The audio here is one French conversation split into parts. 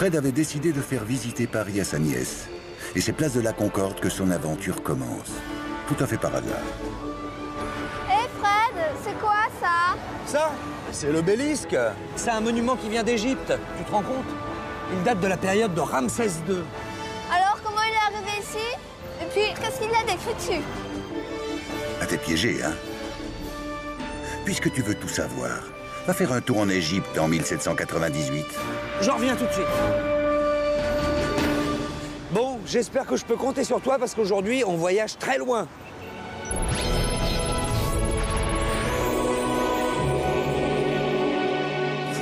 Fred avait décidé de faire visiter Paris à sa nièce. Et c'est place de la Concorde que son aventure commence. Tout à fait par hasard. Hé Fred, c'est quoi ça? Ça, c'est l'obélisque. C'est un monument qui vient d'Égypte. Tu te rends compte? Il date de la période de Ramsès II. Alors comment il est arrivé ici? Et puis qu'est-ce qu'il a décrit dessus Ah, t'es piégé, hein? Puisque tu veux tout savoir, va faire un tour en Égypte en 1798. J'en reviens tout de suite. Bon, j'espère que je peux compter sur toi parce qu'aujourd'hui, on voyage très loin.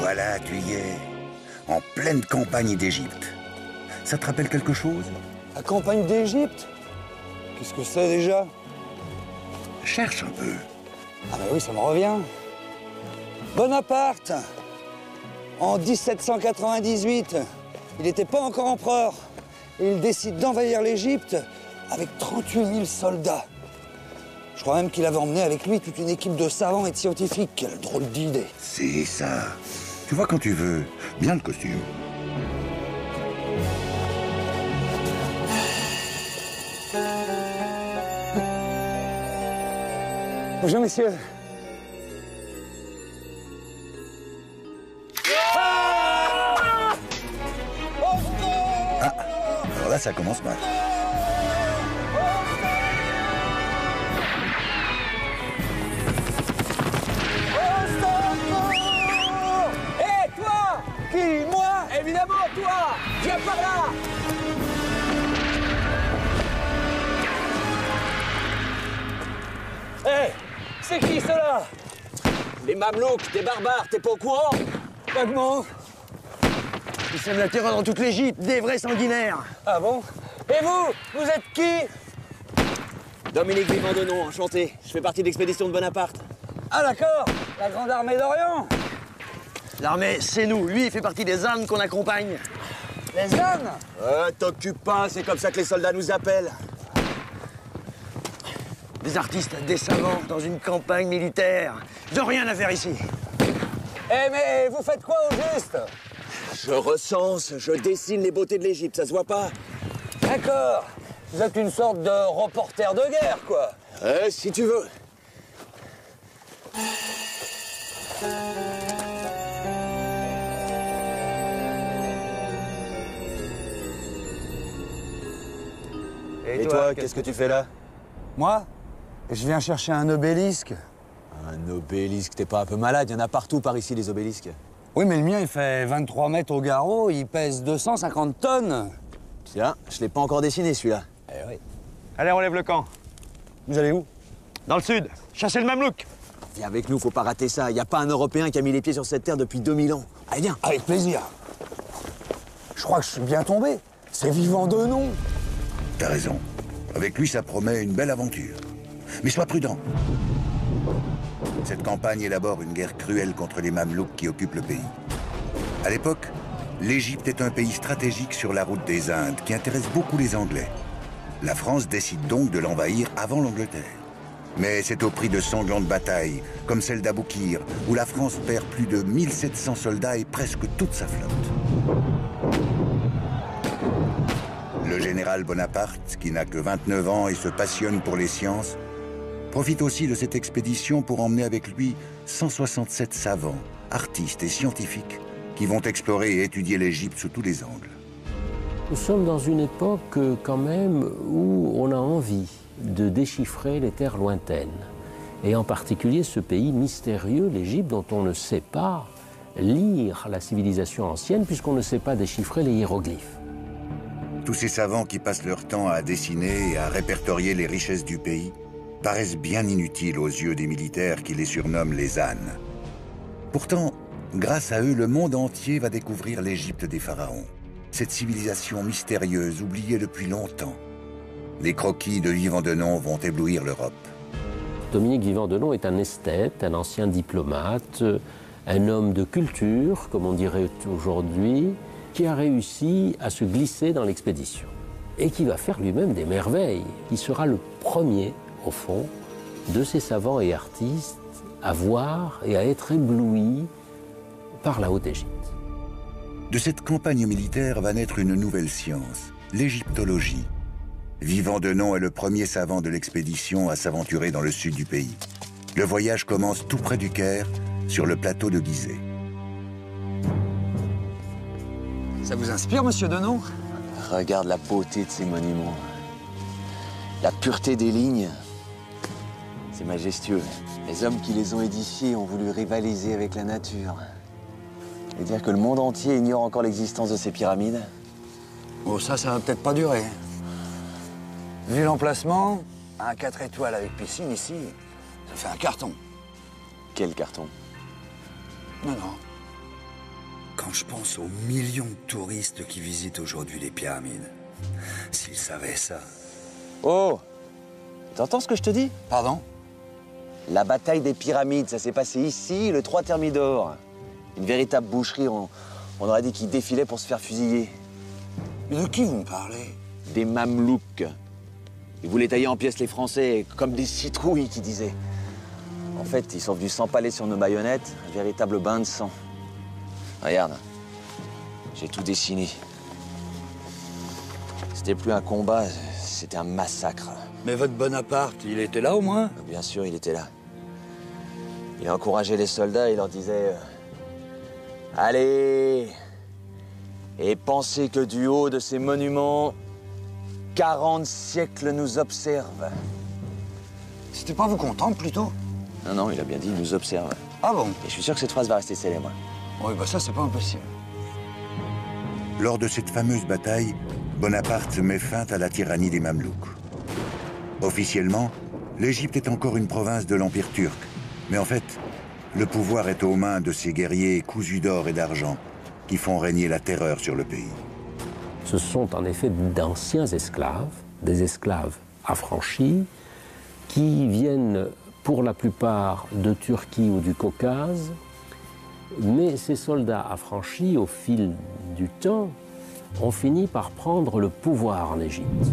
Voilà, tu y es. En pleine campagne d'Égypte. Ça te rappelle quelque chose? La campagne d'Égypte? Qu'est-ce que c'est déjà? Cherche un peu. Ah bah oui, ça me revient. Bonaparte En 1798, il n'était pas encore empereur. Et il décide d'envahir l'Égypte avec 38 000 soldats. Je crois même qu'il avait emmené avec lui toute une équipe de savants et de scientifiques. Quelle drôle d'idée. C'est ça. Tu vois quand tu veux. Bien le costume. Bonjour, messieurs. Là, ça commence mal. Hé, toi Qui Moi Évidemment, toi Viens par là Hé C'est qui cela Les mamelouks, des barbares, t'es pas au courant? Vaguement. Sèment la terreur dans toute l'Égypte, des vrais sanguinaires. Ah bon Et vous Vous êtes qui Dominique Vivant-Denon, enchanté. Je fais partie de l'expédition de Bonaparte. Ah d'accord La Grande Armée d'Orient L'armée, c'est nous. Lui, il fait partie des ânes qu'on accompagne. Les ânes Euh, t'occupe pas, c'est comme ça que les soldats nous appellent. Des artistes, des savants dans une campagne militaire. Ils n'ont rien à faire ici. Eh mais vous faites quoi au juste Je recense, je dessine les beautés de l'Égypte, ça se voit pas D'accord. Vous êtes une sorte de reporter de guerre, quoi. Euh, si tu veux. Et, toi, qu'est-ce que tu fais là? Moi? Je viens chercher un obélisque. Un obélisque, t'es pas un peu malade, il y en a partout par ici des obélisques. Oui, mais le mien, il fait 23 mètres au garrot, il pèse 250 tonnes. Tiens, je l'ai pas encore dessiné celui-là. Eh oui. Allez, on lève le camp. Vous allez où? Dans le sud, chasser le mamelouk. Viens avec nous, faut pas rater ça. Y a pas un Européen qui a mis les pieds sur cette terre depuis 2000 ans. Allez, viens. Avec plaisir. Je crois que je suis bien tombé. C'est vivant de nom. T'as raison. Avec lui, ça promet une belle aventure. Mais sois prudent. Cette campagne élabore une guerre cruelle contre les Mamelouks qui occupent le pays. À l'époque, l'Égypte est un pays stratégique sur la route des Indes qui intéresse beaucoup les Anglais. La France décide donc de l'envahir avant l'Angleterre. Mais c'est au prix de sanglantes batailles, comme celle d'Aboukir, où la France perd plus de 1700 soldats et presque toute sa flotte. Le général Bonaparte, qui n'a que 29 ans et se passionne pour les sciences, profite aussi de cette expédition pour emmener avec lui 167 savants, artistes et scientifiques qui vont explorer et étudier l'Égypte sous tous les angles. Nous sommes dans une époque quand même où on a envie de déchiffrer les terres lointaines, et en particulier ce pays mystérieux, l'Égypte, dont on ne sait pas lire la civilisation ancienne puisqu'on ne sait pas déchiffrer les hiéroglyphes. Tous ces savants qui passent leur temps à dessiner et à répertorier les richesses du pays paraissent bien inutiles aux yeux des militaires qui les surnomment les ânes. Pourtant, grâce à eux, le monde entier va découvrir l'Égypte des pharaons, cette civilisation mystérieuse oubliée depuis longtemps. Les croquis de Vivant Denon vont éblouir l'Europe. Dominique Vivant-Denon est un esthète, un ancien diplomate, un homme de culture, comme on dirait aujourd'hui, qui a réussi à se glisser dans l'expédition et qui va faire lui-même des merveilles. Il sera le premier, de ces savants et artistes à voir et à être ébloui par la Haute-Égypte. De cette campagne militaire va naître une nouvelle science, l'égyptologie. Vivant de nom est le premier savant de l'expédition à s'aventurer dans le sud du pays. Le voyage commence tout près du Caire, sur le plateau de Gizeh. Ça vous inspire, monsieur Denon? Regarde la beauté de ces monuments. La pureté des lignes. C'est majestueux. Les hommes qui les ont édifiés ont voulu rivaliser avec la nature. Et dire que le monde entier ignore encore l'existence de ces pyramides Oh, ça, ça va peut-être pas durer. Vu l'emplacement, un 4 étoiles avec piscine ici, ça fait un carton. Quel carton? Non, non. Quand je pense aux millions de touristes qui visitent aujourd'hui les pyramides, s'ils savaient ça. Oh T'entends ce que je te dis? Pardon? La bataille des pyramides, ça s'est passé ici, le 3 Thermidor. Une véritable boucherie, on, on aurait dit qu'ils défilaient pour se faire fusiller. Mais de qui vous me parlez? Des mamelouks. Ils voulaient tailler en pièces les Français, comme des citrouilles, qui disaient. En fait, ils sont venus s'empaler sur nos baïonnettes, un véritable bain de sang. Regarde, j'ai tout dessiné. C'était plus un combat, c'était un massacre. Mais votre Bonaparte, il était là au moins? Bien sûr, il était là. Il encourageait les soldats et leur disait euh, Allez Et pensez que du haut de ces monuments, 40 siècles nous observent. C'était pas vous content plutôt? Non, non, il a bien dit nous observe. Ah bon? Et je suis sûr que cette phrase va rester célèbre. Oui, bah ça, c'est pas impossible. Lors de cette fameuse bataille, Bonaparte met fin à la tyrannie des Mamelouks. Officiellement, l'Égypte est encore une province de l'Empire turc. Mais en fait, le pouvoir est aux mains de ces guerriers cousus d'or et d'argent qui font régner la terreur sur le pays. Ce sont en effet d'anciens esclaves, des esclaves affranchis, qui viennent pour la plupart de Turquie ou du Caucase, mais ces soldats affranchis, au fil du temps, ont fini par prendre le pouvoir en Égypte.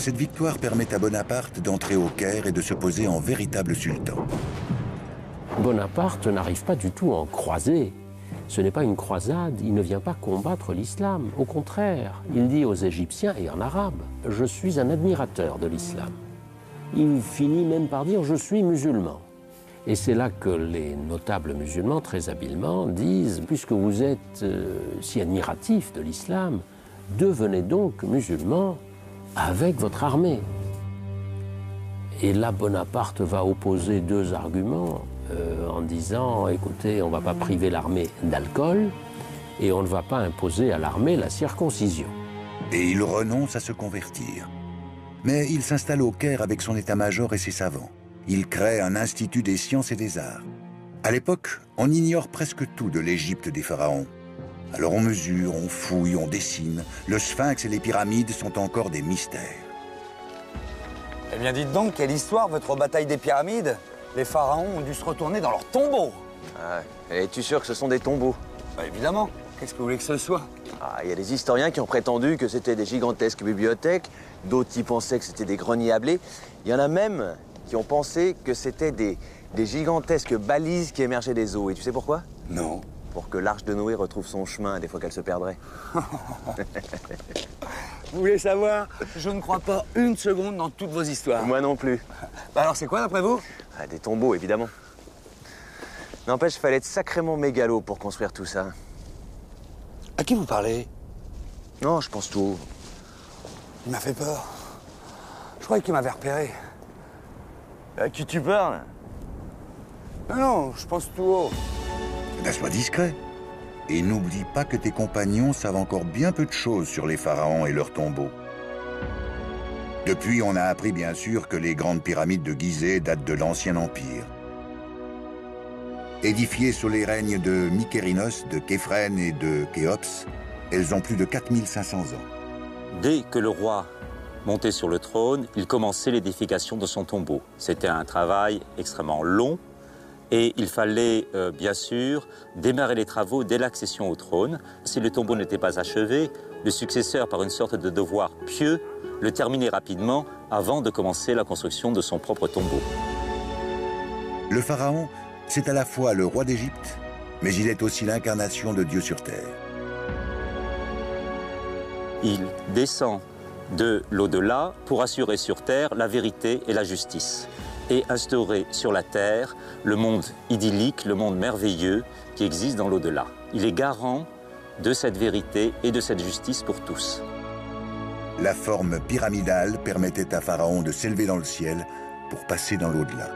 Cette victoire permet à Bonaparte d'entrer au Caire et de se poser en véritable sultan. Bonaparte n'arrive pas du tout en croisée. Ce n'est pas une croisade, il ne vient pas combattre l'islam. Au contraire, il dit aux Égyptiens et en arabe, je suis un admirateur de l'islam. Il finit même par dire, je suis musulman. Et c'est là que les notables musulmans, très habilement, disent, puisque vous êtes euh, si admiratif de l'islam, devenez donc musulman avec votre armée. Et là, Bonaparte va opposer deux arguments euh, en disant, écoutez, on ne va pas priver l'armée d'alcool et on ne va pas imposer à l'armée la circoncision. Et il renonce à se convertir. Mais il s'installe au Caire avec son état-major et ses savants. Il crée un institut des sciences et des arts. À l'époque, on ignore presque tout de l'Égypte des pharaons. Alors on mesure, on fouille, on dessine. Le sphinx et les pyramides sont encore des mystères. Eh bien, dites donc, quelle histoire, votre bataille des pyramides Les pharaons ont dû se retourner dans leur tombeau. Ah, Es-tu sûr que ce sont des tombeaux? Bah, évidemment. Qu'est-ce que vous voulez que ce soit? Ah, Il y a des historiens qui ont prétendu que c'était des gigantesques bibliothèques, d'autres qui pensaient que c'était des greniers à blé. Il y en a même qui ont pensé que c'était des, des gigantesques balises qui émergeaient des eaux. Et tu sais pourquoi? Non. Pour que l'arche de Noé retrouve son chemin des fois qu'elle se perdrait. Vous voulez savoir Je ne crois pas une seconde dans toutes vos histoires. Moi non plus. Bah alors, c'est quoi d'après vous? Ah, des tombeaux, évidemment. N'empêche, fallait être sacrément mégalo pour construire tout ça. À qui vous parlez? Non, je pense tout haut. Il m'a fait peur. Je croyais qu'il m'avait repéré. À qui tu parles? Non, non, je pense tout haut. Sois discret. Et n'oublie pas que tes compagnons savent encore bien peu de choses sur les pharaons et leurs tombeaux. Depuis, on a appris bien sûr que les grandes pyramides de Gizeh datent de l'Ancien Empire. Édifiées sous les règnes de Mykérinos, de Képhren et de Khéops, elles ont plus de 4500 ans. Dès que le roi montait sur le trône, il commençait l'édification de son tombeau. C'était un travail extrêmement long et il fallait euh, bien sûr démarrer les travaux dès l'accession au trône. Si le tombeau n'était pas achevé, le successeur, par une sorte de devoir pieux, le terminait rapidement avant de commencer la construction de son propre tombeau. Le pharaon, c'est à la fois le roi d'Égypte mais il est aussi l'incarnation de Dieu sur terre. Il descend de l'au-delà pour assurer sur terre la vérité et la justice et instaurer sur la terre le monde idyllique, le monde merveilleux qui existe dans l'au-delà. Il est garant de cette vérité et de cette justice pour tous. La forme pyramidale permettait à Pharaon de s'élever dans le ciel pour passer dans l'au-delà.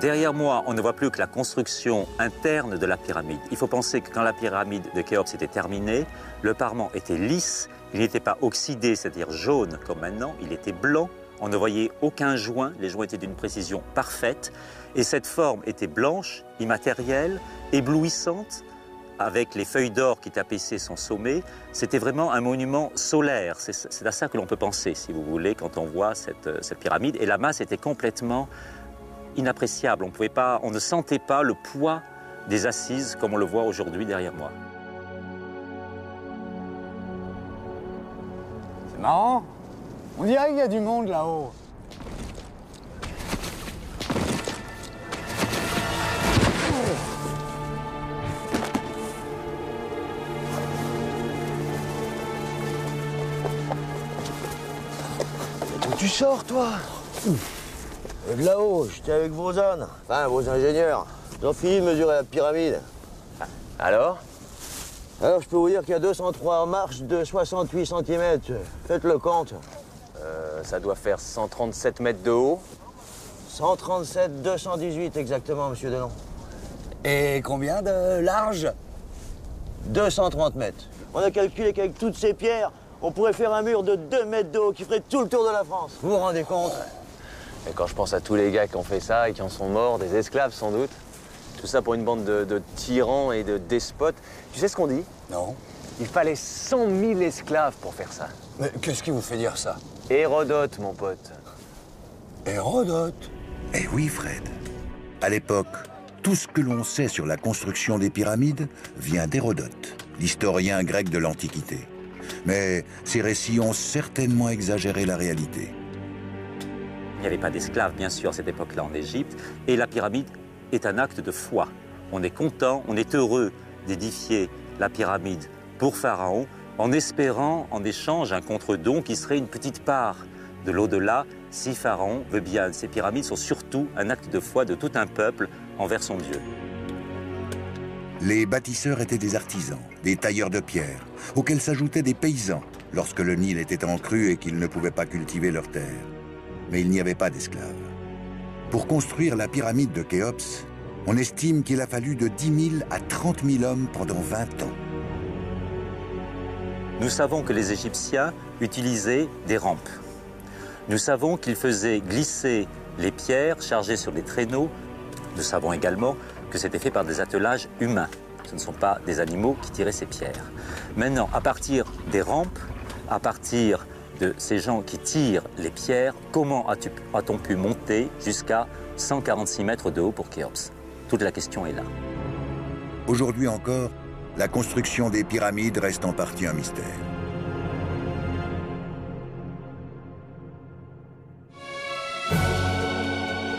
Derrière moi, on ne voit plus que la construction interne de la pyramide. Il faut penser que quand la pyramide de Khéops était terminée, le parement était lisse, il n'était pas oxydé, c'est-à-dire jaune comme maintenant, il était blanc. On ne voyait aucun joint, les joints étaient d'une précision parfaite. Et cette forme était blanche, immatérielle, éblouissante, avec les feuilles d'or qui tapissaient son sommet. C'était vraiment un monument solaire. C'est à ça que l'on peut penser, si vous voulez, quand on voit cette, cette pyramide. Et la masse était complètement inappréciable. On, on ne sentait pas le poids des assises comme on le voit aujourd'hui derrière moi. C'est marrant. On dirait qu'il y a du monde là-haut. Tu sors, toi De là-haut, j'étais avec vos ânes. Enfin, vos ingénieurs. Ils ont fini de mesurer la pyramide. Alors Alors, je peux vous dire qu'il y a 203 marches de 68 cm. Faites le compte. Euh, Ça doit faire 137 mètres de haut. 137, 218 exactement, monsieur Delon. Et combien de large? 230 mètres. On a calculé qu'avec toutes ces pierres, on pourrait faire un mur de 2 mètres de haut qui ferait tout le tour de la France. Vous vous rendez compte? Et quand je pense à tous les gars qui ont fait ça et qui en sont morts, des esclaves sans doute, tout ça pour une bande de, de tyrans et de despotes, tu sais ce qu'on dit? Non. Il fallait 100 000 esclaves pour faire ça. Mais qu'est-ce qui vous fait dire ça? Hérodote, mon pote. Hérodote. Eh oui, Fred. À l'époque, tout ce que l'on sait sur la construction des pyramides vient d'Hérodote, l'historien grec de l'Antiquité. Mais ces récits ont certainement exagéré la réalité. Il n'y avait pas d'esclaves, bien sûr, à cette époque-là en Égypte. Et la pyramide est un acte de foi. On est content, on est heureux d'édifier la pyramide pour Pharaon, en espérant en échange un contre-don qui serait une petite part de l'au-delà si Pharaon veut bien. Ces pyramides sont surtout un acte de foi de tout un peuple envers son Dieu. Les bâtisseurs étaient des artisans, des tailleurs de pierre, auxquels s'ajoutaient des paysans lorsque le Nil était en crue et qu'ils ne pouvaient pas cultiver leurs terres. Mais il n'y avait pas d'esclaves. Pour construire la pyramide de Khéops, on estime qu'il a fallu de 10 000 à 30 000 hommes pendant 20 ans. Nous savons que les Égyptiens utilisaient des rampes. Nous savons qu'ils faisaient glisser les pierres chargées sur des traîneaux. Nous savons également que c'était fait par des attelages humains. Ce ne sont pas des animaux qui tiraient ces pierres. Maintenant, à partir des rampes, à partir de ces gens qui tirent les pierres, comment a-t-on pu monter jusqu'à 146 mètres de haut pour Khéops? Toute la question est là. Aujourd'hui encore, la construction des pyramides reste en partie un mystère.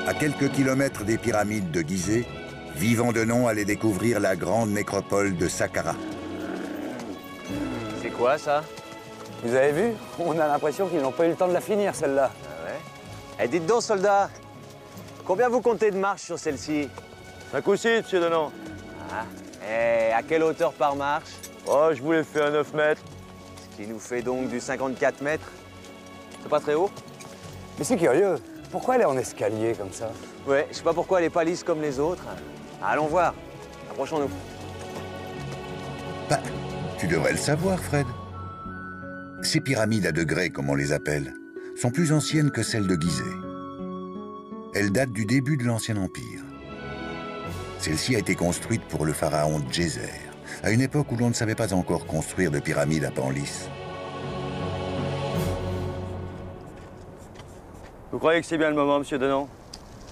À quelques kilomètres des pyramides de Gizeh, Vivant Denon allait découvrir la grande nécropole de Saqqara. C'est quoi ça? Vous avez vu? On a l'impression qu'ils n'ont pas eu le temps de la finir, celle-là. Ah ouais? Eh, dites donc, soldat, combien vous comptez de marche sur celle-ci? Un coup six, monsieur Delon. Ah. Eh, à quelle hauteur par marche Oh, je voulais faire 9 mètres. Ce qui nous fait donc du 54 mètres. C'est pas très haut Mais c'est curieux. Pourquoi elle est en escalier comme ça Ouais, je sais pas pourquoi elle est pas lisse comme les autres. Allons voir. Approchons-nous. Bah, tu devrais le savoir, Fred. Ces pyramides à degrés, comme on les appelle, sont plus anciennes que celles de Gizeh. Elles datent du début de l'Ancien Empire. Celle-ci a été construite pour le pharaon Djéser, à une époque où l'on ne savait pas encore construire de pyramides à pans lisses. Vous croyez que c'est bien le moment, monsieur Denon?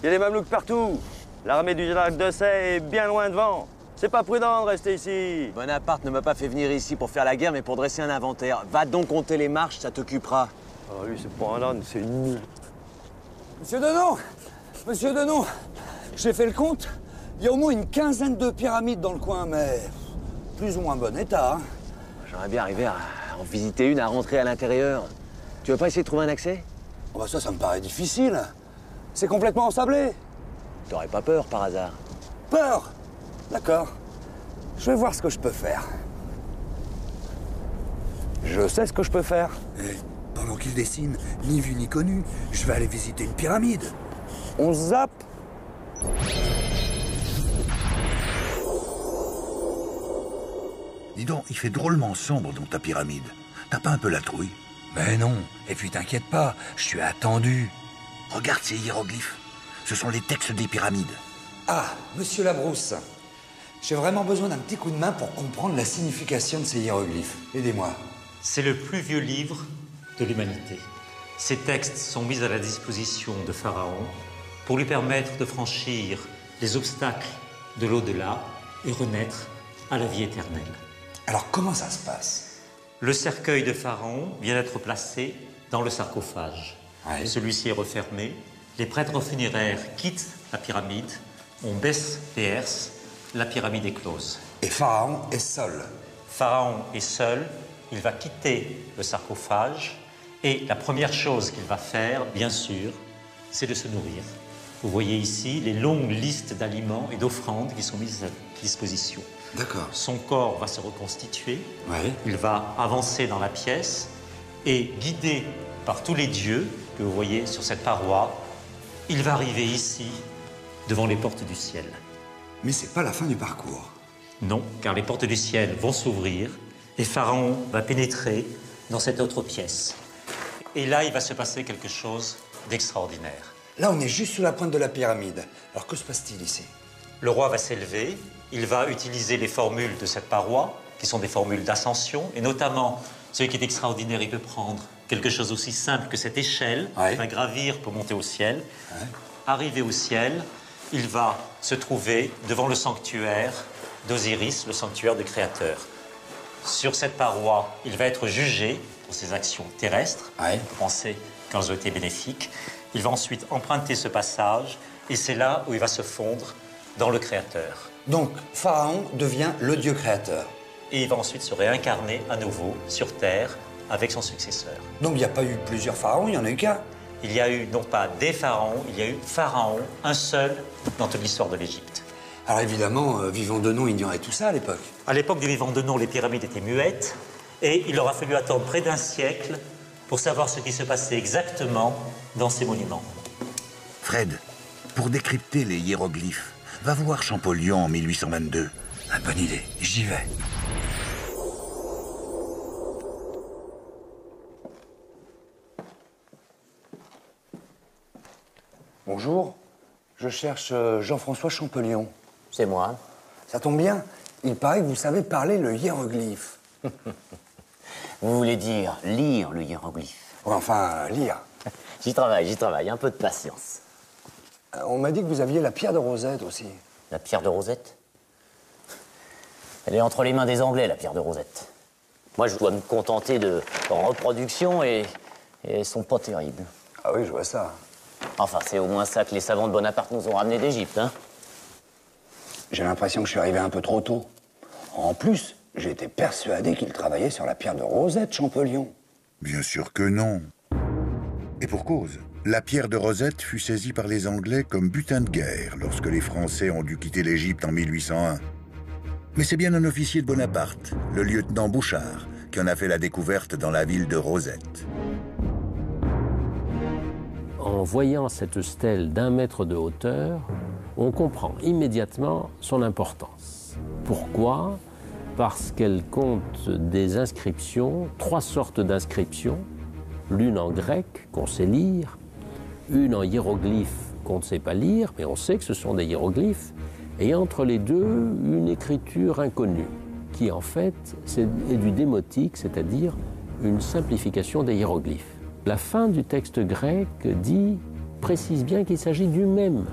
Il y a des mamelouks partout. L'armée du général Dessay est bien loin devant. C'est pas prudent de rester ici. Bonaparte ne m'a pas fait venir ici pour faire la guerre, mais pour dresser un inventaire. Va donc compter les marches, ça t'occupera. Oh, lui, c'est pas un âne, c'est une. Monsieur Denon Monsieur Denon J'ai fait le compte. Il y a au moins une quinzaine de pyramides dans le coin, mais plus ou moins bon état. hein. J'aimerais bien arriver à en visiter une, à rentrer à l'intérieur. Tu veux pas essayer de trouver un accès? Oh bah ça, ça me paraît difficile. C'est complètement ensablé. T'aurais pas peur par hasard? Peur? D'accord. Je vais voir ce que je peux faire. Je sais ce que je peux faire. Et pendant qu'il dessine, ni vu ni connu, je vais aller visiter une pyramide. On zappe Dis donc, il fait drôlement sombre dans ta pyramide. T'as pas un peu la trouille? Mais non, et puis t'inquiète pas, je suis attendu. Regarde ces hiéroglyphes. Ce sont les textes des pyramides. Ah, monsieur Labrousse. J'ai vraiment besoin d'un petit coup de main pour comprendre la signification de ces hiéroglyphes. Aidez-moi. C'est le plus vieux livre de l'humanité. Ces textes sont mis à la disposition de Pharaon pour lui permettre de franchir les obstacles de l'au-delà et renaître à la vie éternelle. Alors comment ça se passe? Le cercueil de Pharaon vient d'être placé dans le sarcophage. Ouais. Celui-ci est refermé. Les prêtres funéraires quittent la pyramide. On baisse les herses. La pyramide est close. Et Pharaon est seul. Pharaon est seul, il va quitter le sarcophage et la première chose qu'il va faire, bien sûr, c'est de se nourrir. Vous voyez ici les longues listes d'aliments et d'offrandes qui sont mises à disposition. D'accord. Son corps va se reconstituer, Ouais. il va avancer dans la pièce et guidé par tous les dieux que vous voyez sur cette paroi, il va arriver ici, devant les portes du ciel. Mais c'est pas la fin du parcours. Non, car les portes du ciel vont s'ouvrir et Pharaon va pénétrer dans cette autre pièce. Et là, il va se passer quelque chose d'extraordinaire. Là, on est juste sous la pointe de la pyramide. Alors que se passe-t-il ici? Le roi va s'élever, il va utiliser les formules de cette paroi, qui sont des formules d'ascension, et notamment, ce qui est extraordinaire, il peut prendre quelque chose aussi simple que cette échelle, Ouais. il va gravir pour monter au ciel. Arrivé au ciel, il va se trouver devant le sanctuaire d'Osiris, le sanctuaire du Créateur. Sur cette paroi, il va être jugé pour ses actions terrestres. Ouais. On peut penser qu'elles ont été bénéfiques. Il va ensuite emprunter ce passage, et c'est là où il va se fondre dans le Créateur. Donc, Pharaon devient le dieu créateur. Et il va ensuite se réincarner à nouveau sur Terre avec son successeur. Donc, il n'y a pas eu plusieurs pharaons, il y en a eu qu'un. Il y a eu non pas des pharaons, il y a eu Pharaon, un seul dans toute l'histoire de l'Égypte. Alors évidemment, euh, Vivant de Nom ignorait tout ça à l'époque. À l'époque du vivant de nom, les pyramides étaient muettes et il aura fallu attendre près d'un siècle pour savoir ce qui se passait exactement dans ces monuments. Fred, pour décrypter les hiéroglyphes, va voir Champollion en 1822. Ah, bonne idée, j'y vais. Bonjour, je cherche euh, Jean-François Champollion. C'est moi. Ça tombe bien, il paraît que vous savez parler le hiéroglyphe. Vous voulez dire lire le hiéroglyphe enfin, lire. J'y travaille, j'y travaille, un peu de patience. Euh, On m'a dit que vous aviez la pierre de Rosette aussi. La pierre de Rosette Elle est entre les mains des Anglais, la pierre de Rosette. Moi, je dois me contenter de reproduction et, et elles sont pas terribles. Ah oui, je vois ça. Enfin, c'est au moins ça que les savants de Bonaparte nous ont ramené d'Égypte, hein J'ai l'impression que je suis arrivé un peu trop tôt. En plus, j'étais persuadé qu'il travaillait sur la pierre de Rosette, Champollion. Bien sûr que non. Et pour cause. La pierre de Rosette fut saisie par les Anglais comme butin de guerre lorsque les Français ont dû quitter l'Égypte en 1801. Mais c'est bien un officier de Bonaparte, le lieutenant Bouchard, qui en a fait la découverte dans la ville de Rosette. En voyant cette stèle d'un mètre de hauteur, on comprend immédiatement son importance. Pourquoi? Parce qu'elle compte des inscriptions, trois sortes d'inscriptions, l'une en grec qu'on sait lire, une en hiéroglyphe qu'on ne sait pas lire, mais on sait que ce sont des hiéroglyphes, et entre les deux, une écriture inconnue, qui en fait est du démotique, c'est-à-dire une simplification des hiéroglyphes. La fin du texte grec dit, précise bien qu'il s'agit du même,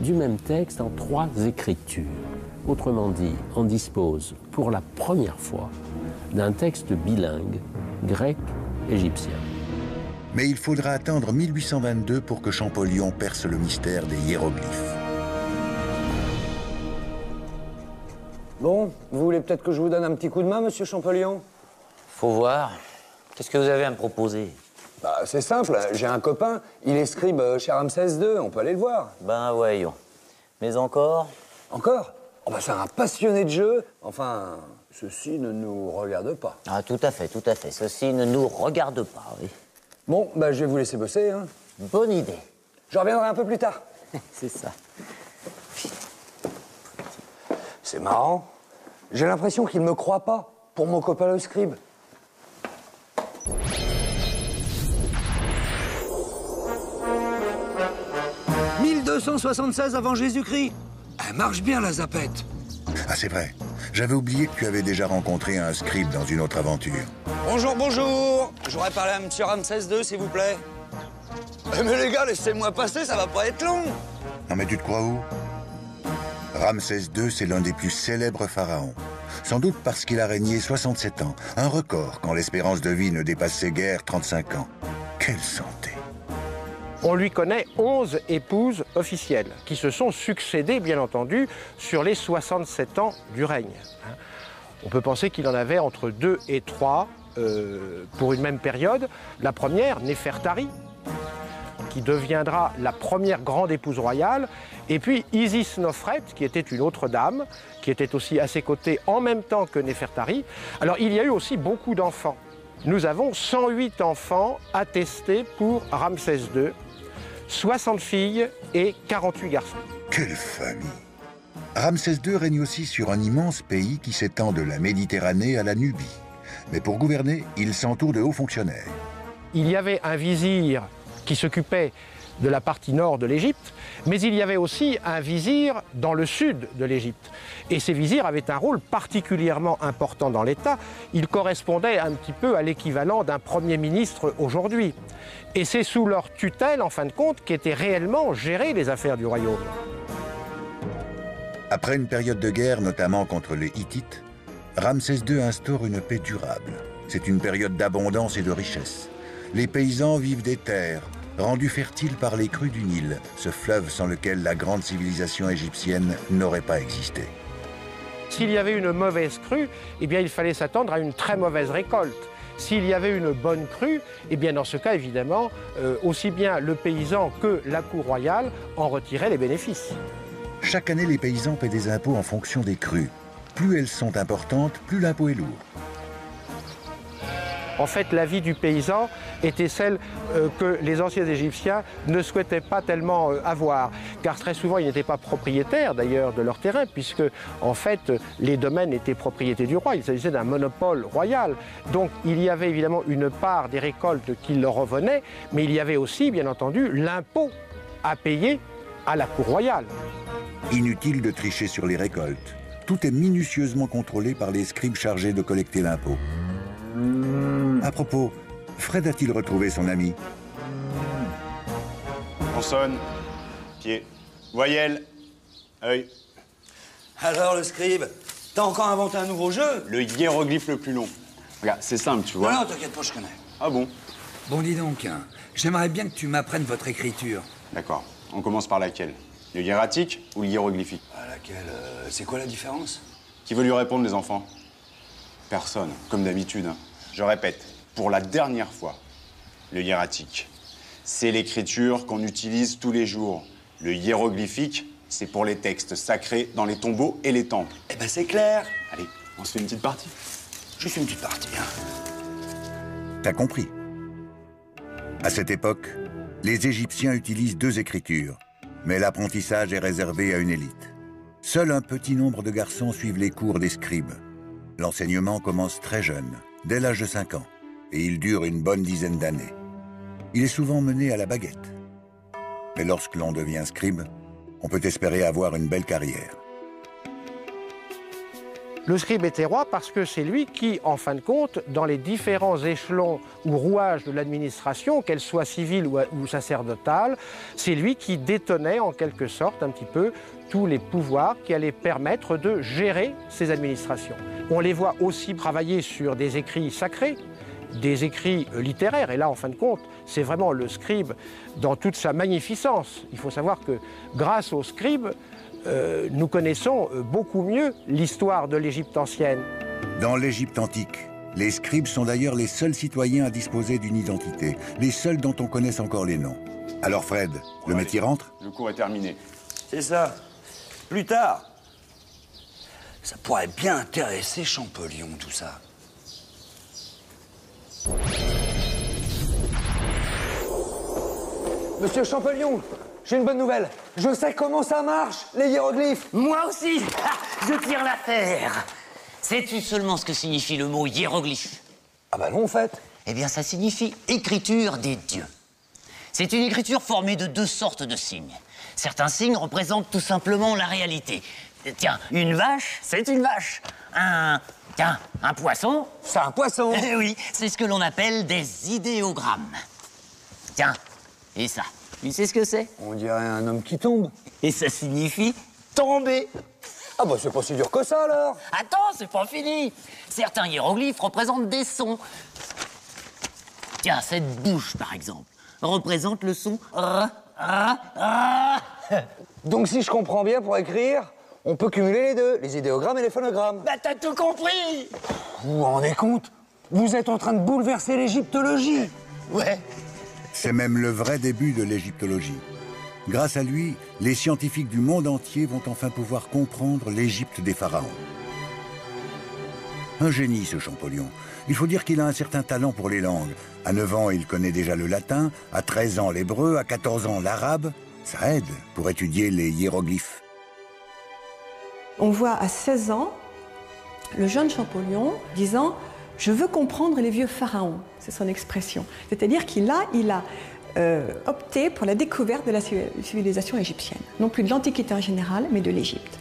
du même texte en trois écritures. Autrement dit, on dispose pour la première fois d'un texte bilingue, grec-égyptien. Mais il faudra attendre 1822 pour que Champollion perce le mystère des hiéroglyphes. Bon, vous voulez peut-être que je vous donne un petit coup de main, monsieur Champollion? Faut voir. Qu'est-ce que vous avez à me proposer? Bah, c'est simple, j'ai un copain, il est scribe euh, chez Ramsès II, on peut aller le voir. Ben voyons. Mais encore? Encore? Oh bah, c'est un passionné de jeu. Enfin, ceci ne nous regarde pas. Ah, tout à fait, tout à fait. Ceci ne nous regarde pas, oui. Bon, bah, je vais vous laisser bosser. Hein. Bonne idée. Je reviendrai un peu plus tard. C'est ça. C'est marrant. J'ai l'impression qu'il me croit pas pour mon copain le scribe. « 1276 avant Jésus-Christ. Elle marche bien, la zapette. Ah, c'est vrai. J'avais oublié que tu avais déjà rencontré un scribe dans une autre aventure. Bonjour, bonjour. J'aurais parlé à monsieur Ramsès II, s'il vous plaît. Eh, mais les gars, laissez-moi passer, ça va pas être long. Non, mais tu te crois où? Ramsès II, c'est l'un des plus célèbres pharaons. Sans doute parce qu'il a régné 67 ans, un record quand l'espérance de vie ne dépassait guère 35 ans. Quelle santé On lui connaît 11 épouses officielles qui se sont succédées, bien entendu, sur les 67 ans du règne. hein. On peut penser qu'il en avait entre 2 et 3 pour une même période. La première, Néfertari, qui deviendra la première grande épouse royale, et puis Isis Nofret, qui était une autre dame, qui était aussi à ses côtés en même temps que Néfertari. Alors il y a eu aussi beaucoup d'enfants. Nous avons 108 enfants attestés pour Ramsès II, 60 filles et 48 garçons. Quelle famille Ramsès II règne aussi sur un immense pays qui s'étend de la Méditerranée à la Nubie. Mais pour gouverner, il s'entoure de hauts fonctionnaires. Il y avait un vizir qui s'occupait de la partie nord de l'Égypte, mais il y avait aussi un vizir dans le sud de l'Égypte. Et ces vizirs avaient un rôle particulièrement important dans l'État. Ils correspondaient un petit peu à l'équivalent d'un Premier ministre aujourd'hui. Et c'est sous leur tutelle, en fin de compte, qu'étaient réellement gérées les affaires du royaume. Après une période de guerre, notamment contre les Hittites, Ramsès II instaure une paix durable. C'est une période d'abondance et de richesse. Les paysans vivent des terres, rendues fertiles par les crues du Nil, ce fleuve sans lequel la grande civilisation égyptienne n'aurait pas existé. S'il y avait une mauvaise crue, eh bien, il fallait s'attendre à une très mauvaise récolte. S'il y avait une bonne crue, eh bien, dans ce cas, évidemment, euh, aussi bien le paysan que la cour royale en retiraient les bénéfices. Chaque année, les paysans paient des impôts en fonction des crues. Plus elles sont importantes, plus l'impôt est lourd. En fait, la vie du paysan était celle euh, que les anciens Égyptiens ne souhaitaient pas tellement euh, avoir, car très souvent ils n'étaient pas propriétaires d'ailleurs de leur terrain, puisque en fait les domaines étaient propriété du roi, il s'agissait d'un monopole royal. Donc il y avait évidemment une part des récoltes qui leur revenait, mais il y avait aussi bien entendu l'impôt à payer à la cour royale. Inutile de tricher sur les récoltes. Tout est minutieusement contrôlé par les scribes chargés de collecter l'impôt. À propos, Fred a-t-il retrouvé son ami Consonne, pied, voyelle, œil. Alors, le scribe, t'as encore inventé un nouveau jeu Le hiéroglyphe le plus long. Regarde, c'est simple, tu vois. Non, non, t'inquiète pas, je connais. Ah bon Bon, dis donc, hein, j'aimerais bien que tu m'apprennes votre écriture. D'accord. On commence par laquelle? Le hiératique ou le hiéroglyphique? À laquelle euh, C'est quoi la différence? Qui veut lui répondre, les enfants? Personne, comme d'habitude. hein. Je répète, pour la dernière fois, le hiératique. C'est l'écriture qu'on utilise tous les jours. Le hiéroglyphique, c'est pour les textes sacrés dans les tombeaux et les temples. Eh ben, c'est clair. Allez, on se fait une petite partie. Juste une petite partie. hein. T'as compris À cette époque, les Égyptiens utilisent deux écritures, mais l'apprentissage est réservé à une élite. Seul un petit nombre de garçons suivent les cours des scribes. L'enseignement commence très jeune, dès l'âge de 5 ans, et il dure une bonne dizaine d'années. Il est souvent mené à la baguette. Mais lorsque l'on devient scribe, on peut espérer avoir une belle carrière. Le scribe était roi parce que c'est lui qui, en fin de compte, dans les différents échelons ou rouages de l'administration, qu'elle soit civile ou, sacerdotale, c'est lui qui détenait en quelque sorte un petit peu tous les pouvoirs qui allaient permettre de gérer ces administrations. On les voit aussi travailler sur des écrits sacrés, des écrits littéraires. Et là, en fin de compte, c'est vraiment le scribe dans toute sa magnificence. Il faut savoir que grâce au scribe, euh, nous connaissons euh, beaucoup mieux l'histoire de l'Égypte ancienne. Dans l'Égypte antique, les scribes sont d'ailleurs les seuls citoyens à disposer d'une identité, les seuls dont on connaisse encore les noms. Alors Fred, le métier rentre? Le cours est terminé. C'est ça. Plus tard. Ça pourrait bien intéresser Champollion, tout ça. Monsieur Champollion, j'ai une bonne nouvelle. Je sais comment ça marche, les hiéroglyphes. Moi aussi Je tire l'affaire Sais-tu seulement ce que signifie le mot hiéroglyphe? Ah bah non, en fait. Eh bien, ça signifie écriture des dieux. C'est une écriture formée de deux sortes de signes. Certains signes représentent tout simplement la réalité. Tiens, une vache, c'est une vache. Un. Tiens, un poisson. C'est un poisson. Eh oui, c'est ce que l'on appelle des idéogrammes. Tiens, et ça, tu sais ce que c'est On dirait un homme qui tombe. Et ça signifie tomber. Ah bah c'est pas si dur que ça alors. Attends, c'est pas fini. Certains hiéroglyphes représentent des sons. Tiens, cette bouche, par exemple, représente le son R, R, R. Donc si je comprends bien, pour écrire, on peut cumuler les deux, les idéogrammes et les phonogrammes. Bah t'as tout compris Vous vous rendez compte? Vous êtes en train de bouleverser l'égyptologie. Ouais. C'est même le vrai début de l'égyptologie. Grâce à lui, les scientifiques du monde entier vont enfin pouvoir comprendre l'Égypte des pharaons. Un génie, ce Champollion. Il faut dire qu'il a un certain talent pour les langues. À 9 ans, il connaît déjà le latin, à 13 ans l'hébreu, à 14 ans l'arabe. Ça aide pour étudier les hiéroglyphes. On voit à 16 ans le jeune Champollion disant Je veux comprendre les vieux pharaons. C'est son expression. C'est-à-dire qu'il a, il a euh, opté pour la découverte de la civilisation égyptienne. Non plus de l'Antiquité en général, mais de l'Égypte.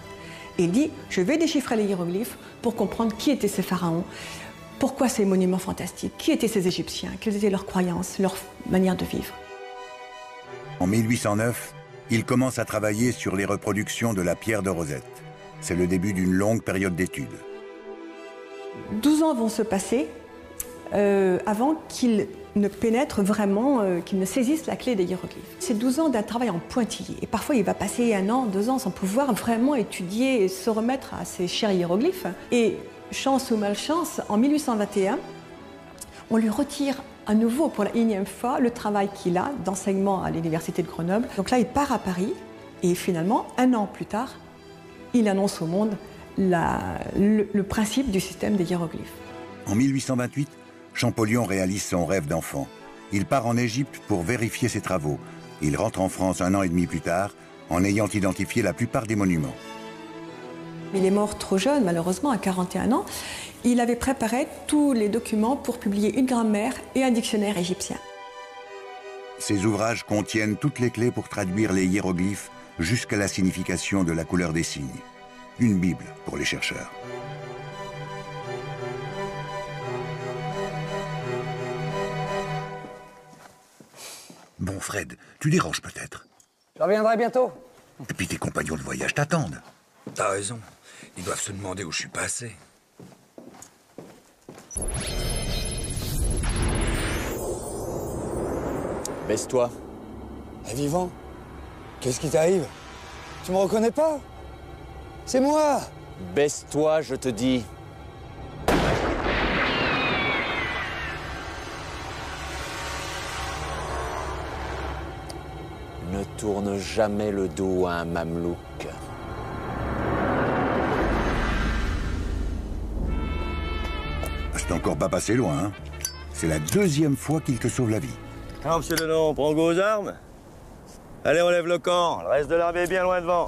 Et il dit Je vais déchiffrer les hiéroglyphes pour comprendre qui étaient ces pharaons, pourquoi ces monuments fantastiques, qui étaient ces Égyptiens, quelles étaient leurs croyances, leur manière de vivre. En 1809, il commence à travailler sur les reproductions de la pierre de Rosette. C'est le début d'une longue période d'études. 12 ans vont se passer euh, avant qu'il ne pénètre vraiment, euh, qu'il ne saisisse la clé des hiéroglyphes. C'est 12 ans d'un travail en pointillé. Et parfois, il va passer un an, deux ans sans pouvoir vraiment étudier et se remettre à ces chers hiéroglyphes. Et chance ou malchance, en 1821, on lui retire à nouveau pour la énième fois le travail qu'il a d'enseignement à l'université de Grenoble. Donc là, il part à Paris et finalement, un an plus tard, il annonce au monde la, le, le principe du système des hiéroglyphes. En 1828, Champollion réalise son rêve d'enfant. Il part en Égypte pour vérifier ses travaux. Il rentre en France un an et demi plus tard, en ayant identifié la plupart des monuments. Il est mort trop jeune, malheureusement, à 41 ans. Il avait préparé tous les documents pour publier une grammaire et un dictionnaire égyptien. Ces ouvrages contiennent toutes les clés pour traduire les hiéroglyphes jusqu'à la signification de la couleur des signes. Une Bible pour les chercheurs. Bon, Fred, tu déranges peut-être. Je reviendrai bientôt. Et puis tes compagnons de voyage t'attendent. T'as raison. Ils doivent se demander où je suis passé. Baisse-toi. Eh, vivant, qu'est-ce qui t'arrive? Tu me reconnais pas? C'est moi Baisse-toi, je te dis. Ne tourne jamais le dos à un mamelouk. C'est encore pas passé loin, hein. C'est la deuxième fois qu'il te sauve la vie. Alors, monsieur Lenon, on prend go aux armes Allez, on lève le camp. Le reste de l'armée est bien loin devant.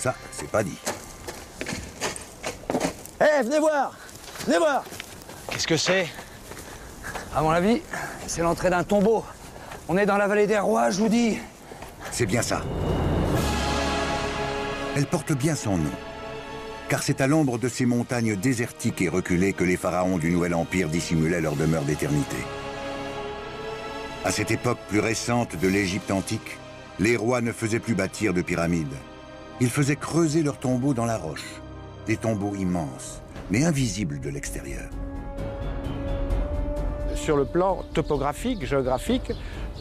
Ça, c'est pas dit. Eh, venez voir Venez voir Qu'est-ce que c'est? À mon avis, c'est l'entrée d'un tombeau. On est dans la vallée des rois, je vous dis. C'est bien ça. Elle porte bien son nom. Car c'est à l'ombre de ces montagnes désertiques et reculées que les pharaons du Nouvel Empire dissimulaient leur demeure d'éternité. À cette époque plus récente de l'Égypte antique, les rois ne faisaient plus bâtir de pyramides. Ils faisaient creuser leurs tombeaux dans la roche. Des tombeaux immenses, mais invisibles de l'extérieur. Sur le plan topographique, géographique,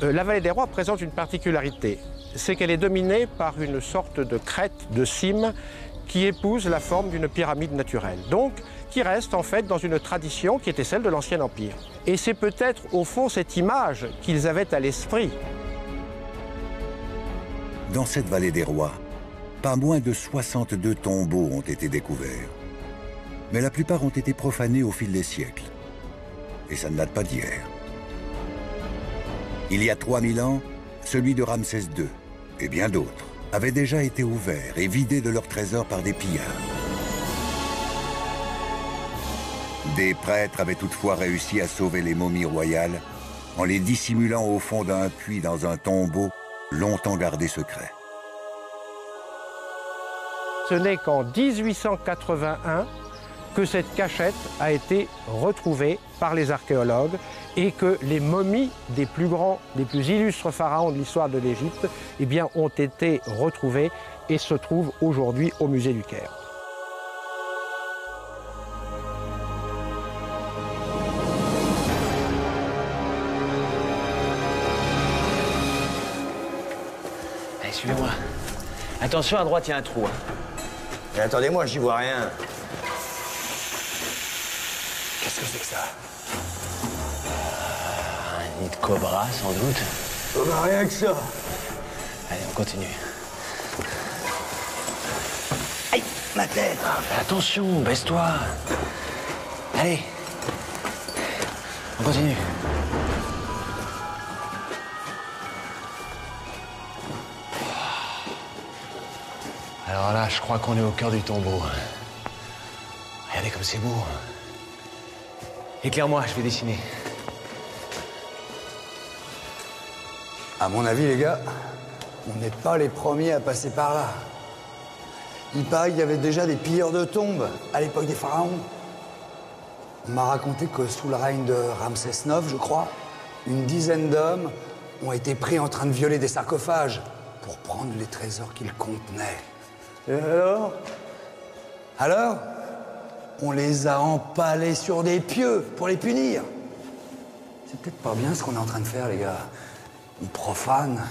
euh, la vallée des rois présente une particularité. C'est qu'elle est dominée par une sorte de crête, de cime, qui épouse la forme d'une pyramide naturelle. Donc, qui reste en fait dans une tradition qui était celle de l'Ancien Empire. Et c'est peut-être au fond cette image qu'ils avaient à l'esprit. Dans cette vallée des rois, pas moins de 62 tombeaux ont été découverts. Mais la plupart ont été profanés au fil des siècles. Et ça ne date pas d'hier. Il y a 3000 ans, celui de Ramsès II, et bien d'autres, avaient déjà été ouverts et vidés de leurs trésors par des pillards. Des prêtres avaient toutefois réussi à sauver les momies royales en les dissimulant au fond d'un puits dans un tombeau longtemps gardé secret. Ce n'est qu'en 1881 que cette cachette a été retrouvée par les archéologues et que les momies des plus grands, des plus illustres pharaons de l'histoire de l'Égypte eh bien, ont été retrouvées et se trouvent aujourd'hui au musée du Caire. Allez, suivez-moi. Attention, à droite, il y a un trou. hein. Mais attendez-moi, j'y vois rien. Qu'est-ce que c'est que ça? Un nid de cobra, sans doute. On n'a rien que ça. Allez, on continue. Aïe, ma tête Ah, fais attention, baisse-toi. Allez. On continue. Crois qu'on est au cœur du tombeau. Regardez comme c'est beau. Éclaire-moi, je vais dessiner. À mon avis, les gars, on n'est pas les premiers à passer par là. Il paraît qu'il y avait déjà des pilleurs de tombes à l'époque des pharaons. On m'a raconté que sous le règne de Ramsès IX, je crois, une dizaine d'hommes ont été pris en train de violer des sarcophages pour prendre les trésors qu'ils contenaient. Et alors? Alors On les a empalés sur des pieux pour les punir. C'est peut-être pas bien ce qu'on est en train de faire, les gars. On profane.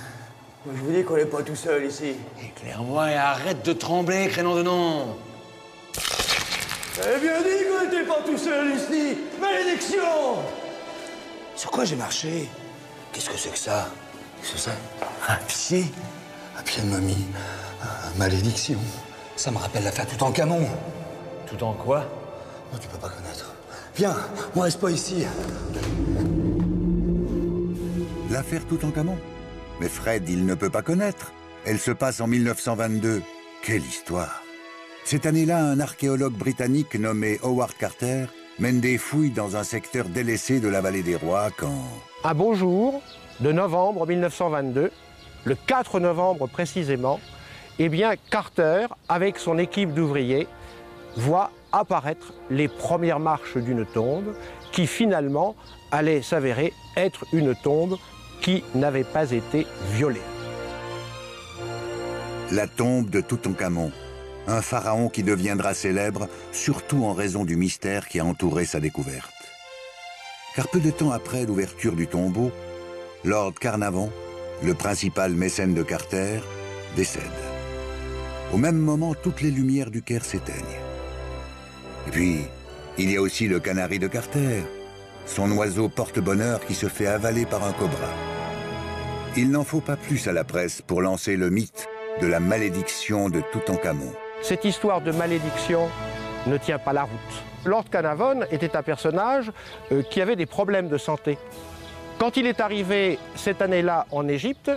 Moi, je vous dis qu'on n'est pas tout seul ici. Éclaire-moi et arrête de trembler, crénon de nom. J'avais bien dit qu'on n'était pas tout seul ici Malédiction Sur quoi j'ai marché? Qu'est-ce que c'est que ça? Qu'est-ce que c'est? Un pied Un pied de momie? Ah, Malédiction Ça me rappelle l'affaire tout en camon. Tout en quoi Non, tu peux pas connaître. Viens, on reste pas ici. L'affaire Toutankhamon? Mais Fred, il ne peut pas connaître. Elle se passe en 1922. Quelle histoire Cette année-là, un archéologue britannique nommé Howard Carter mène des fouilles dans un secteur délaissé de la vallée des rois quand... Un beau jour de novembre 1922, le 4 novembre précisément, eh bien Carter, avec son équipe d'ouvriers, voit apparaître les premières marches d'une tombe qui finalement allait s'avérer être une tombe qui n'avait pas été violée. La tombe de Toutankhamon, un pharaon qui deviendra célèbre surtout en raison du mystère qui a entouré sa découverte. Car peu de temps après l'ouverture du tombeau, Lord Carnarvon, le principal mécène de Carter, décède. Au même moment, toutes les lumières du Caire s'éteignent. Puis, il y a aussi le canari de Carter, son oiseau porte-bonheur qui se fait avaler par un cobra. Il n'en faut pas plus à la presse pour lancer le mythe de la malédiction de Toutankhamon. Cette histoire de malédiction ne tient pas la route. Lord Carnarvon était un personnage euh, qui avait des problèmes de santé. Quand il est arrivé cette année-là en Égypte,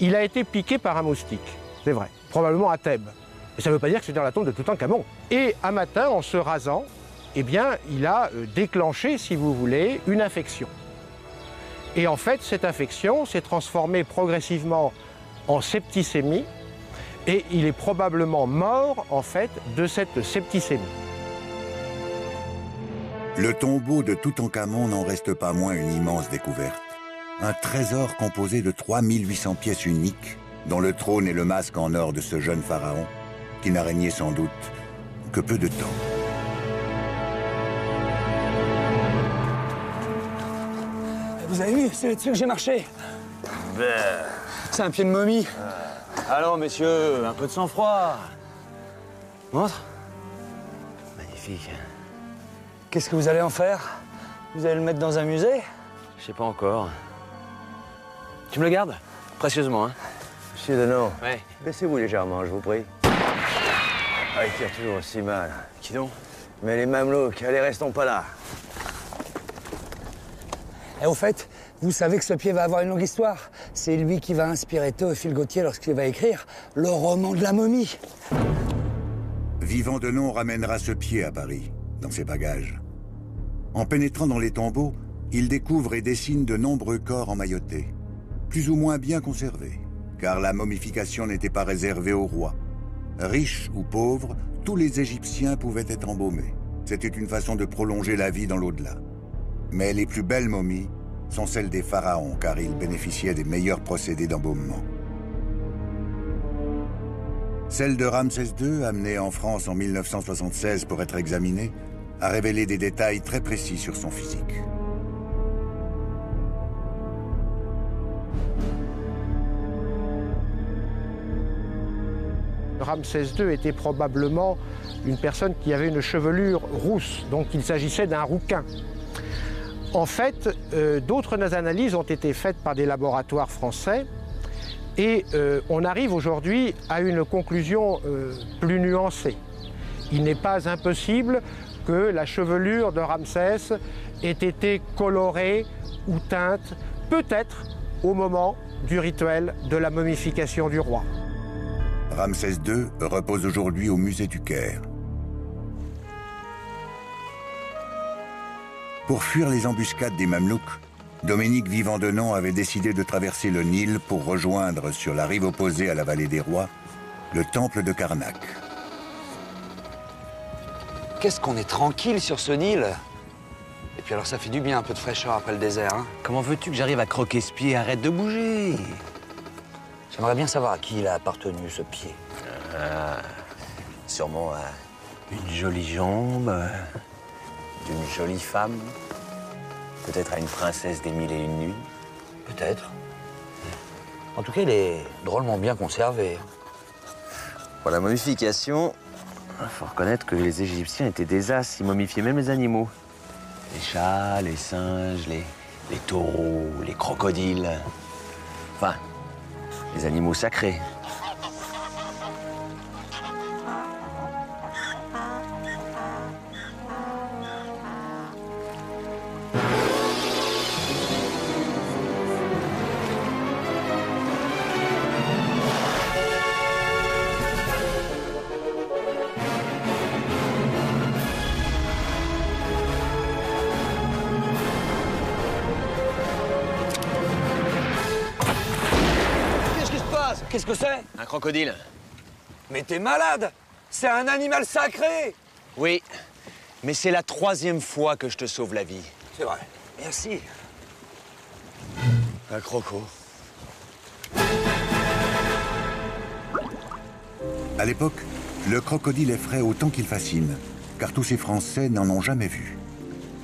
il a été piqué par un moustique. C'est vrai, probablement à Thèbes. Mais ça ne veut pas dire que c'est dans la tombe de Toutankhamon. Et un matin, en se rasant, eh bien, il a euh, déclenché, si vous voulez, une infection. Et en fait, cette infection s'est transformée progressivement en septicémie, et il est probablement mort, en fait, de cette septicémie. Le tombeau de Toutankhamon n'en reste pas moins une immense découverte. Un trésor composé de 3800 pièces uniques, dont le trône et le masque en or de ce jeune pharaon, qui n'a régné sans doute que peu de temps. Vous avez vu, c'est là-dessus que j'ai marché. C'est un pied de momie. Allons, messieurs, un peu de sang-froid. Montre. Magnifique. Qu'est-ce que vous allez en faire? Vous allez le mettre dans un musée? Je sais pas encore. Tu me le gardes? Précieusement, hein Monsieur. Ouais. Baissez-vous légèrement, je vous prie. Ah, il tire toujours aussi mal. Qui donc? Mais les mamelouks, allez, restons pas là. Et au fait, vous savez que ce pied va avoir une longue histoire. C'est lui qui va inspirer Théophile Gautier lorsqu'il va écrire le roman de la momie. Vivant de nom ramènera ce pied à Paris, dans ses bagages. En pénétrant dans les tombeaux, il découvre et dessine de nombreux corps emmaillotés, plus ou moins bien conservés, car la momification n'était pas réservée aux rois. Riches ou pauvres, tous les Égyptiens pouvaient être embaumés. C'était une façon de prolonger la vie dans l'au-delà. Mais les plus belles momies sont celles des pharaons, car ils bénéficiaient des meilleurs procédés d'embaumement. Celle de Ramsès II, amenée en France en 1976 pour être examinée, a révélé des détails très précis sur son physique. Ramsès II était probablement une personne qui avait une chevelure rousse, donc il s'agissait d'un rouquin. En fait, euh, d'autres analyses ont été faites par des laboratoires français et euh, on arrive aujourd'hui à une conclusion euh, plus nuancée. Il n'est pas impossible que la chevelure de Ramsès ait été colorée ou teinte, peut-être au moment du rituel de la momification du roi. Ramsès II repose aujourd'hui au musée du Caire. Pour fuir les embuscades des Mamelouks, Dominique Vivant Denon avait décidé de traverser le Nil pour rejoindre sur la rive opposée à la vallée des rois le temple de Karnak. Qu'est-ce qu'on est tranquille sur ce Nil Et puis alors ça fait du bien un peu de fraîcheur après le désert. Hein Comment veux-tu que j'arrive à croquer ce pied? Arrête de bouger J'aimerais bien savoir à qui il a appartenu ce pied. Ah, Sûrement à une jolie jambe, euh, d'une jolie femme, peut-être à une princesse des mille et une nuits. Peut-être. En tout cas, il est drôlement bien conservé. Pour la momification, il faut reconnaître que les Égyptiens étaient des as, ils momifiaient même les animaux. Les chats, les singes, les, les taureaux, les crocodiles. Enfin, les animaux sacrés. Un crocodile Mais t'es malade C'est un animal sacré Oui, mais c'est la troisième fois que je te sauve la vie. C'est vrai. Merci. Un croco. À l'époque, le crocodile effraie autant qu'il fascine, car tous ces Français n'en ont jamais vu.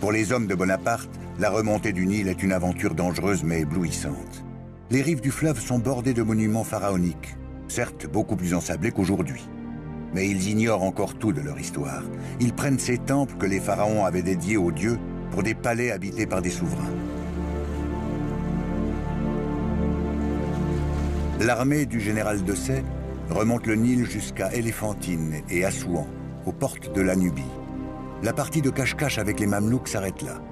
Pour les hommes de Bonaparte, la remontée du Nil est une aventure dangereuse mais éblouissante. Les rives du fleuve sont bordées de monuments pharaoniques, certes beaucoup plus ensablés qu'aujourd'hui. Mais ils ignorent encore tout de leur histoire. Ils prennent ces temples que les pharaons avaient dédiés aux dieux pour des palais habités par des souverains. L'armée du général Dessay remonte le Nil jusqu'à Éléphantine et Assouan, aux portes de la Nubie. La partie de cache-cache avec les Mamelouks s'arrête là.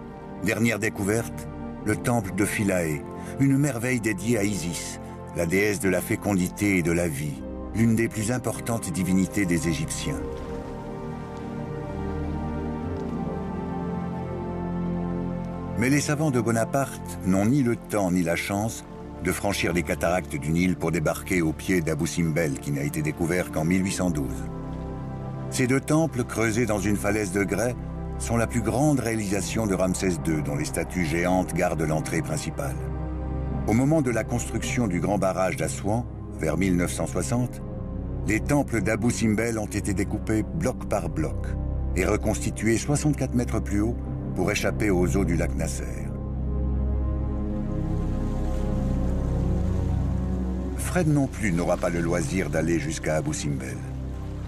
Dernière découverte, le temple de Philae, une merveille dédiée à Isis, la déesse de la fécondité et de la vie, l'une des plus importantes divinités des Égyptiens. Mais les savants de Bonaparte n'ont ni le temps ni la chance de franchir les cataractes du Nil pour débarquer au pied d'Abou Simbel, qui n'a été découvert qu'en 1812. Ces deux temples, creusés dans une falaise de grès, sont la plus grande réalisation de Ramsès II, dont les statues géantes gardent l'entrée principale. Au moment de la construction du grand barrage d'Assouan, vers 1960, les temples d'Abou Simbel ont été découpés bloc par bloc et reconstitués 64 mètres plus haut pour échapper aux eaux du lac Nasser. Fred non plus n'aura pas le loisir d'aller jusqu'à Abou Simbel.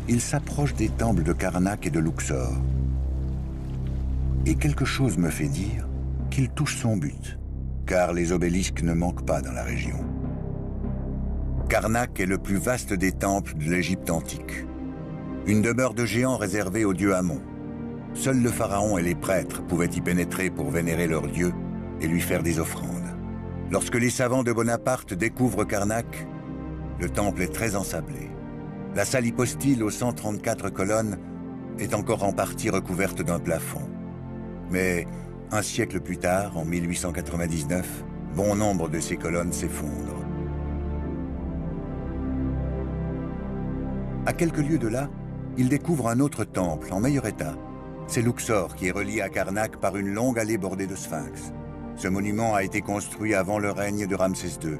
Il s'approche des temples de Karnak et de Luxor. Et quelque chose me fait dire qu'il touche son but, car les obélisques ne manquent pas dans la région. Karnak est le plus vaste des temples de l'Égypte antique. Une demeure de géants réservée au dieu Amon. Seul le pharaon et les prêtres pouvaient y pénétrer pour vénérer leur dieu et lui faire des offrandes. Lorsque les savants de Bonaparte découvrent Karnak, le temple est très ensablé. La salle hypostyle aux 134 colonnes est encore en partie recouverte d'un plafond. Mais un siècle plus tard, en 1899, bon nombre de ces colonnes s'effondrent. À quelques lieues de là, il découvre un autre temple en meilleur état. C'est Luxor qui est relié à Karnak par une longue allée bordée de sphinx. Ce monument a été construit avant le règne de Ramsès II,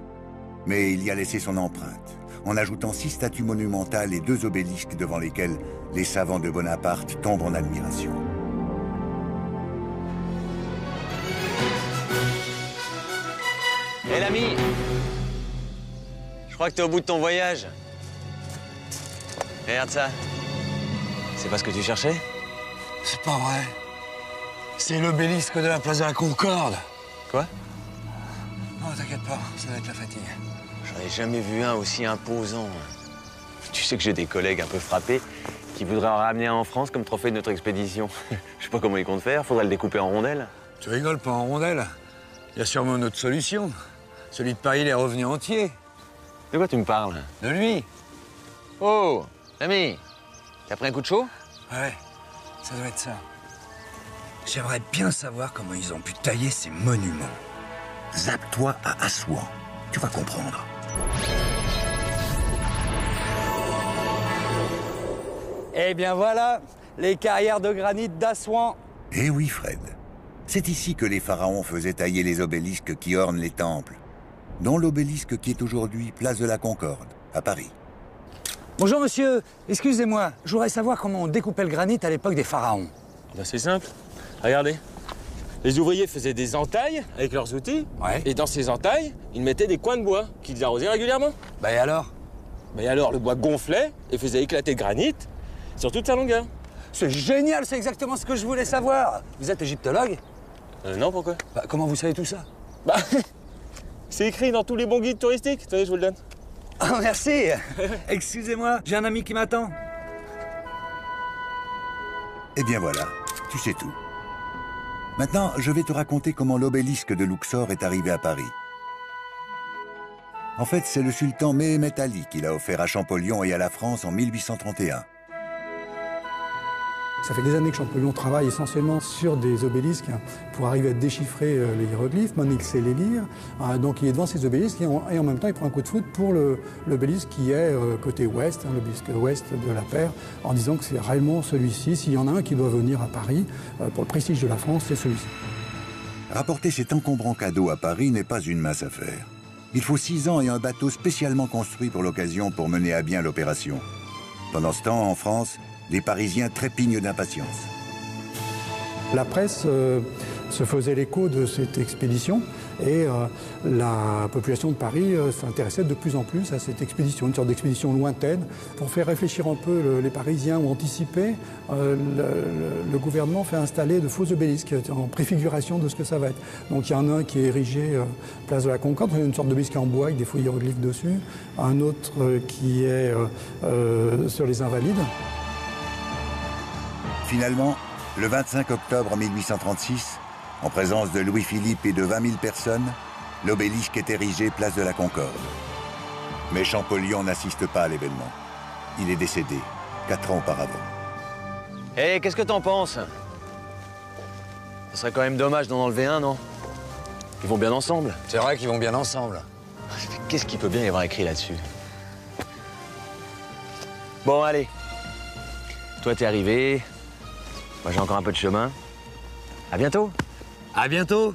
mais il y a laissé son empreinte, en ajoutant six statues monumentales et deux obélisques devant lesquels les savants de Bonaparte tombent en admiration. Hé l'ami Je crois que t'es au bout de ton voyage. Regarde ça. C'est pas ce que tu cherchais? C'est pas vrai. C'est l'obélisque de la place de la Concorde. Quoi? Non, t'inquiète pas, ça va être la fatigue. J'en ai jamais vu un aussi imposant. Tu sais que j'ai des collègues un peu frappés qui voudraient en ramener un en France comme trophée de notre expédition. Je sais pas comment ils comptent faire, faudrait le découper en rondelles. Tu rigoles pas en rondelles? Il y a sûrement une autre solution. Celui de Paris, il est revenu entier. De quoi tu me parles? De lui Oh Ami T'as pris un coup de chaud? Ouais, ça doit être ça. J'aimerais bien savoir comment ils ont pu tailler ces monuments. Zappe-toi à Assouan. Tu vas comprendre. Eh bien voilà, les carrières de granit d'Assouan. Eh oui, Fred. C'est ici que les pharaons faisaient tailler les obélisques qui ornent les temples, dont l'obélisque qui est aujourd'hui place de la Concorde, à Paris. Bonjour monsieur, excusez-moi, je voudrais savoir comment on découpait le granit à l'époque des pharaons. Ben, c'est simple. Regardez. Les ouvriers faisaient des entailles avec leurs outils. Et dans ces entailles, ils mettaient des coins de bois qu'ils arrosaient régulièrement. Bah et alors? Bah et alors, le bois gonflait et faisait éclater le granit sur toute sa longueur. C'est génial, c'est exactement ce que je voulais savoir. Vous êtes égyptologue? Euh, non, pourquoi? Bah comment vous savez tout ça? Bah, c'est écrit dans tous les bons guides touristiques. Tenez, je vous le donne. Ah merci Excusez-moi, j'ai un ami qui m'attend. Eh bien voilà, tu sais tout. Maintenant, je vais te raconter comment l'obélisque de Luxor est arrivé à Paris. En fait, c'est le sultan Méhémet Ali qui l'a offert à Champollion et à la France en 1831. Ça fait des années que Champollion travaille essentiellement sur des obélisques pour arriver à déchiffrer euh, les hiéroglyphes. Maintenant, sait les lire. Euh, donc, il est devant ces obélisques et en, même temps, il prend un coup de foot pour l'obélisque qui est euh, côté ouest, hein, l'obélisque ouest de la paire, en disant que c'est réellement celui-ci. S'il y en a un qui doit venir à Paris pour le prestige de la France, c'est celui-ci. Rapporter cet encombrant cadeau à Paris n'est pas une mince affaire. Il faut six ans et un bateau spécialement construit pour l'occasion pour mener à bien l'opération. Pendant ce temps, en France, les Parisiens trépignent d'impatience. La presse euh, se faisait l'écho de cette expédition et euh, la population de Paris euh, s'intéressait de plus en plus à cette expédition, une sorte d'expédition lointaine. Pour faire réfléchir un peu le- les Parisiens ou anticiper, le, le- gouvernement fait installer de faux obélisques en préfiguration de ce que ça va être. Donc il y en a un qui est érigé place de la Concorde, une sorte d'obélisque en bois avec des faux hiéroglyphes dessus, un autre qui est sur les Invalides. Finalement, le 25 octobre 1836, en présence de Louis-Philippe et de 20 000 personnes, l'obélisque est érigé place de la Concorde. Mais Champollion n'assiste pas à l'événement. Il est décédé, quatre ans auparavant. Hé, qu'est-ce que t'en penses? Ce serait quand même dommage d'en enlever un, non? Ils vont bien ensemble. C'est vrai qu'ils vont bien ensemble. Qu'est-ce qu'il peut bien y avoir écrit là-dessus? Bon, allez. Toi, t'es arrivé. Moi, j'ai encore un peu de chemin. À bientôt. À bientôt.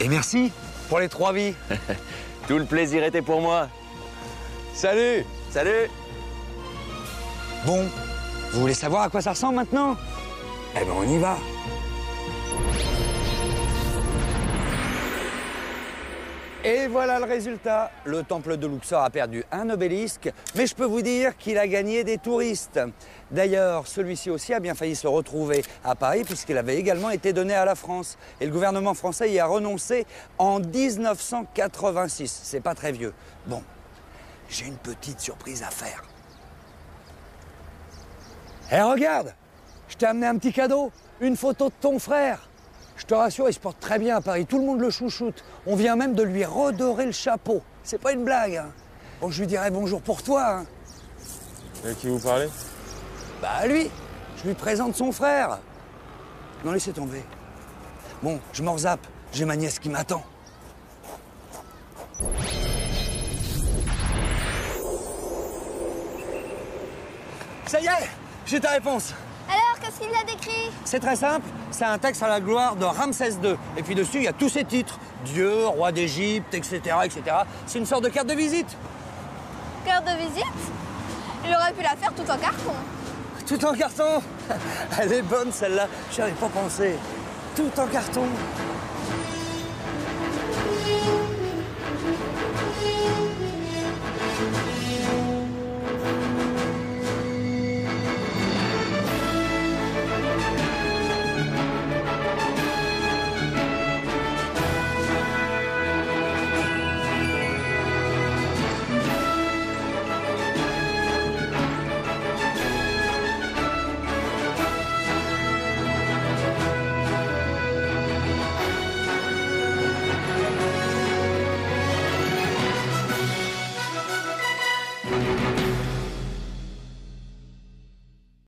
Et merci pour les trois vies. Tout le plaisir était pour moi. Salut Salut Bon, vous voulez savoir à quoi ça ressemble maintenant? Eh ben on y va. Et voilà le résultat. Le temple de Luxor a perdu un obélisque, mais je peux vous dire qu'il a gagné des touristes. D'ailleurs, celui-ci aussi a bien failli se retrouver à Paris puisqu'il avait également été donné à la France. Et le gouvernement français y a renoncé en 1986. C'est pas très vieux. Bon, j'ai une petite surprise à faire. Eh regarde, je t'ai amené un petit cadeau, une photo de ton frère. Je te rassure, il se porte très bien à Paris, tout le monde le chouchoute. On vient même de lui redorer le chapeau. C'est pas une blague. Hein. Bon, je lui dirai bonjour pour toi. Hein. Et qui vous parlez? Bah lui, je lui présente son frère. Non, laissez tomber. Bon, je m'en zappe, j'ai ma nièce qui m'attend. Ça y est, j'ai ta réponse. Qu'est-ce qu'il a décrit C'est très simple, c'est un texte à la gloire de Ramsès II. Et puis dessus, il y a tous ses titres. Dieu, roi d'Égypte, etc., etc. C'est une sorte de carte de visite. Carte de visite Il aurait pu la faire tout en carton. Tout en carton? Elle est bonne celle-là, j'y avais pas pensé. Tout en carton.